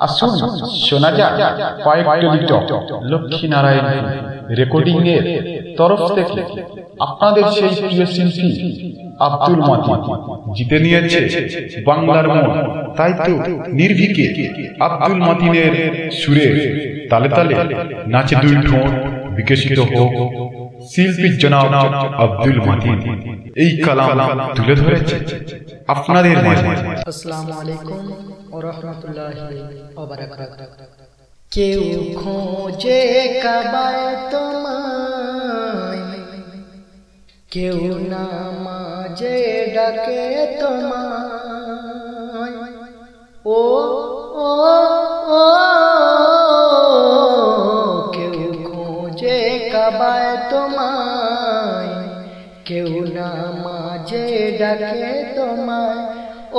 আসুন শোনা যাক, কয়েকটি লক্ষ্মী নারায়ণ রেকর্ডিং এর তরফ থেকে আপনাদের সেই প্রিয় শিল্পী আব্দুল মাতি জিতে নিয়েছে বাংলার মন তাই তো নির্ভীকে আব্দুল মাতিনের সুরে তালে তালে নাচে দুই ঠোঁট বিকশিত হোক। শিল্পী জনাব আব্দুল মাতিন। এই কালাম তুলে ধরেছে আপনাদের মাঝে। আসসালামু আলাইকুম ও রহমতুল্লাহি ওয়া বারাকাতুহু। কেউ খোঁজে কাবায় তোমায়, কেউ নামাজে ডাকে তোমায়। ও ও ও কাবায় তোমায়, কেউ নামাজে ডাকে তোমায়।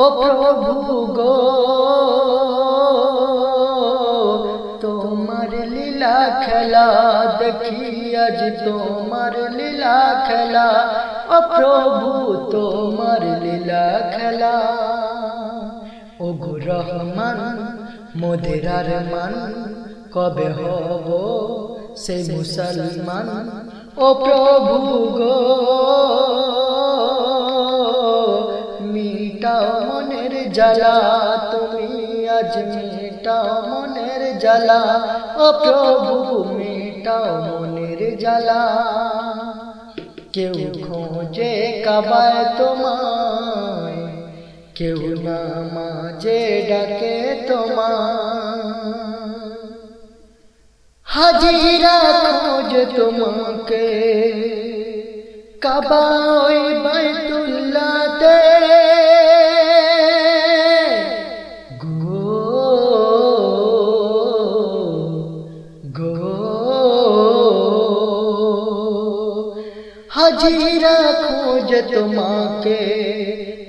ও প্রভু গো, তোমার লীলা খেলা দেখি আজ তোমার লীলা খেলা। ও প্রভু তোমার লীলা খেলা। ও গো রহমান মোদেরার মান কবে হব? সে মুসলমান। ও প্রভু গো মিটাও মনের জ্বালা তুমি আজ মিটাও মনের জ্বালা। ও প্রভু মিটাও মনের জ্বালা। কেউ খোঁজে কাবায় তোমায় কেউ নামাজে ডাকে তোমায়। হাজিরা খোঁজ তোমাকে। কাবাই বাইতুল্লাতে। গো গো। হাজিরা খোঁজ তোমাকে।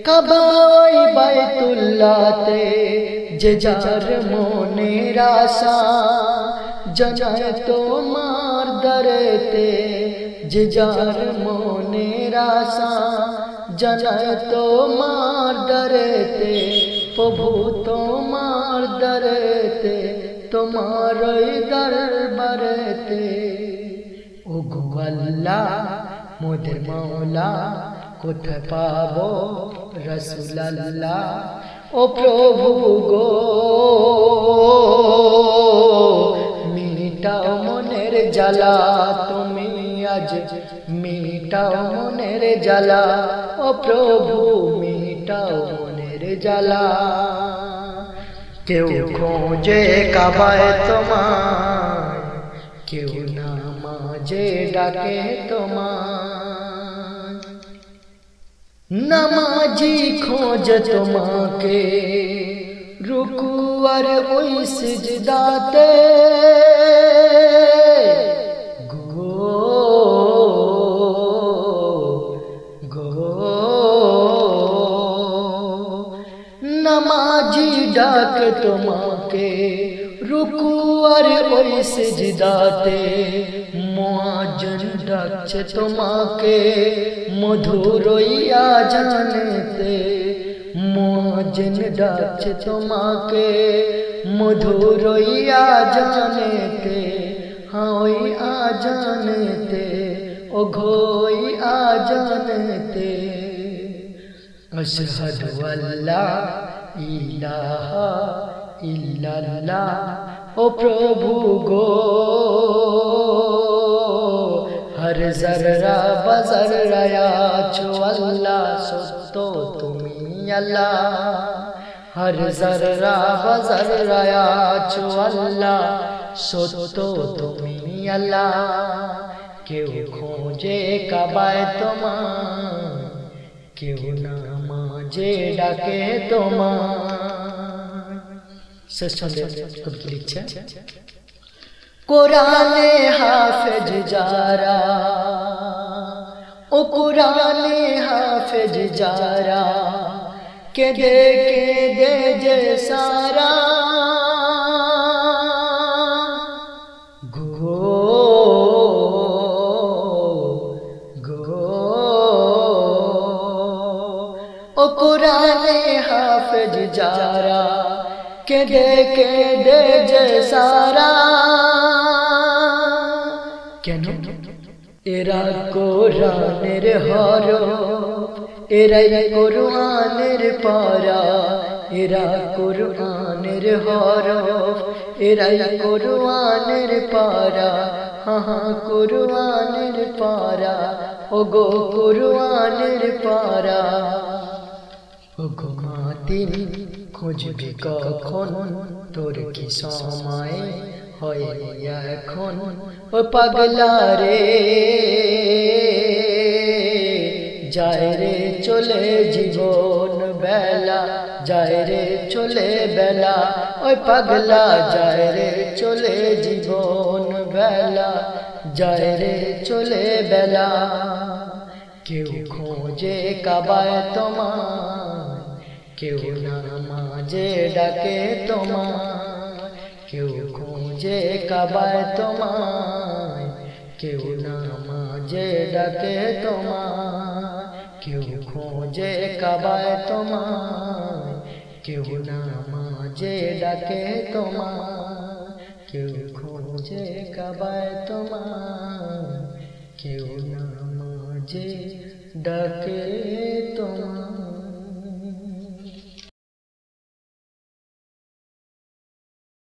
কাবাই বাইতুল্লাতে যে যার মনের আশা জানায় তোমার দরেতে যে যার মনের আশা জানায় তোমার দরেতে প্রভু তোমার দরেতে তোমার দরবারেতে ও গো আল্লাহ মোদের মাওলা কোথায় পাবো রসুল আল্লাহ ও প্রভু গো মিটাও মনের জ্বালা, তুমি আজ মিটাও মনের জ্বালা, ও প্রভু মিটাও মনের জ্বালা। কেউ খোঁজে কাবায় তোমার কেউ নামাজে ডাকে তোমার নামাজি খোঁজ তোমাকে, রুকু আর ওই সিজদাতে। নামাজি ডাক তোমাকে রুকু আর ওই সিজদাতে মুআজ্জিন ডাকছে তোমাকে মধুরইয়া জানতে মুআজ্জিন ডাকছে তোমাকে মধুরইয়া জানতে হ্যাঁ ওই আজানতে ও ঘোই আজানতে আশহাদু আল্লা ইলাহা ইল্লাল্লাহ, ও প্রভু গো। হর জররা বজররা ছো আল্লাহ, সত্য তুমি আল্লাহ। হর জররা বজররা ছো আল্লাহ, সত্য তুমি আল্লাহ। কেউ খোঁজে কাবায় তোমার কেউ নামাজে ডাকে তোমার শেষ ছন্দে কবি কি লিখছে কোরআনে হাফেজ যারা ও কোরআনে হাফেজ যারা কেঁদে কেঁদে যে সারা যারা কেঁদে কেঁদে যে সারা কেন এরা কোরআনের হর এরাই কোরআনের পারা এরা কোরআনের হর এরাই কোরআনের পারা হা কোরআনের পারা ও গো কোরআনের পারা ও মাতিন খুঁজবি কখন? তোর কি সময় হয় এখন? ও পাগলা রে, যায় রে চলে জীবন বেলা, যায় রে চলে বেলা। ওই পাগলা যায় রে চলে জীবন বেলা, যায় রে চলে বেলা। কেউ খোঁজে কাবায় তোমার কেউ নামাজে ডাকে তোমার কেউ খোঁজে কাবায় তোমার কেউ নামাজে ডাকে তোমার কেউ খোঁজে কাবায় তোমার কেউ নামাজে ডাকে তোমার কেউ খোঁজে কাবায় তোমার কেউ নামাজে ডাকে তোমার